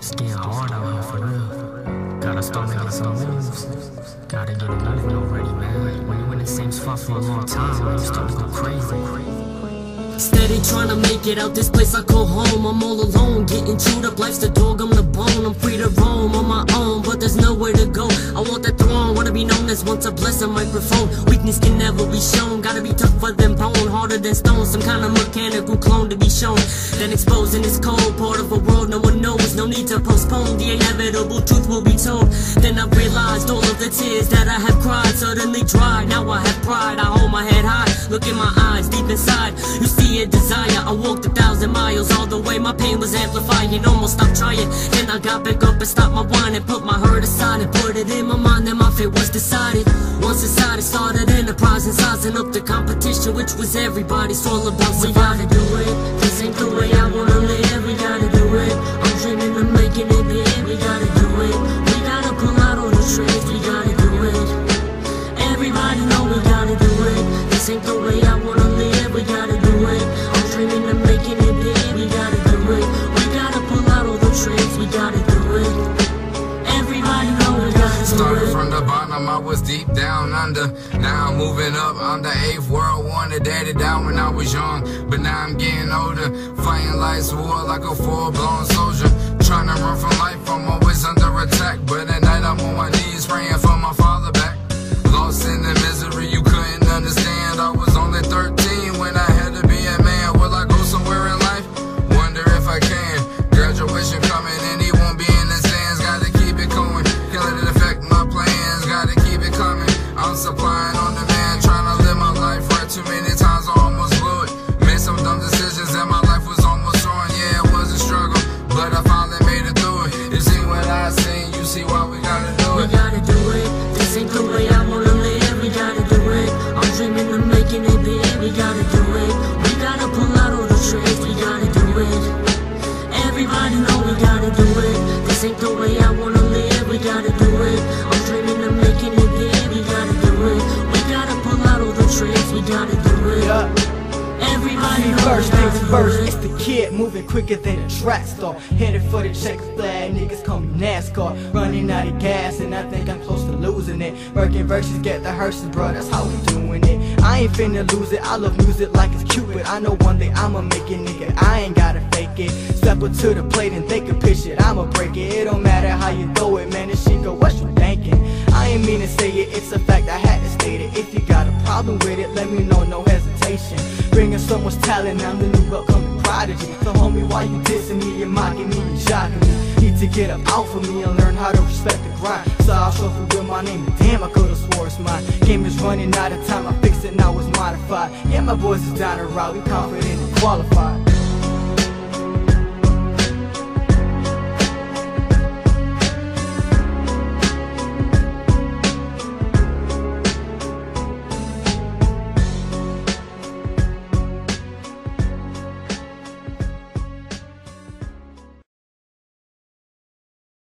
Getting hard out here for real. Gotta start making some moves. Gotta get a movement already, man. When you in the same spot for a long time, you start to go crazy. Steady trying to make it out this place I call home I'm all alone, getting chewed up, life's the dog, I'm the bone I'm free to roam on my own, but there's nowhere to go I want that throne, wanna be known as once a microphone. Weakness can never be shown, gotta be tougher than bone Harder than stone, some kind of mechanical clone to be shown. Then exposing this cold part of a world no one knows. No need to postpone, the inevitable truth will be told. Then I realized all of the tears that I have cried Suddenly dried, now I have pride. I hold my head high, look in my eyes, deep inside. You see a desire. I walked a thousand miles. All the way My pain was amplifying, almost stopped trying. Then I got back up and stopped my whine And put my hurt aside and put it in my mind That my fate was decided Once decided, started enterprise and sizing up the competition Which was everybody's all about surviving We gotta do it, this ain't the way I wanna live. We gotta do it, I'm dreaming of making it big We gotta do it, we gotta pull out all the tricks We gotta do it, everybody know we gotta do it. This ain't the way I wanna from the bottom, I was deep down under. Now I'm moving up, I'm the eighth world wonder. Daddy down when I was young, but now I'm getting older. Fighting life's war like a full blown soldier. Trying to run from life, I'm See, first things first, it's the kid moving quicker than a track star. Headed for the checker flag, niggas call me NASCAR. Running out of gas, and I think I'm close to losing it. Working verses, get the hearses, bro, that's how we doing it. I ain't finna lose it, I love music like it's Cupid. I know one day I'ma make it, nigga, I ain't gotta fake it. Step up to the plate and think a pitch it, I'ma break it. It don't matter how you throw it, man, this shit go, what you thinking? I ain't mean to say it, it's a fact, I had to state it. If you got a problem with it, let me know, no hesitation. Bringing so much talent, I'm the new upcoming prodigy. So homie, why you dissing me, you're mocking me, you shocking me. Need to get up out for me and learn how to respect the grind. So I'll shuffle with my name, and damn, I could've swore it's mine. Game is running out of time, I fixed it, now it's modified. Yeah, my boys is down route, we confident and qualified.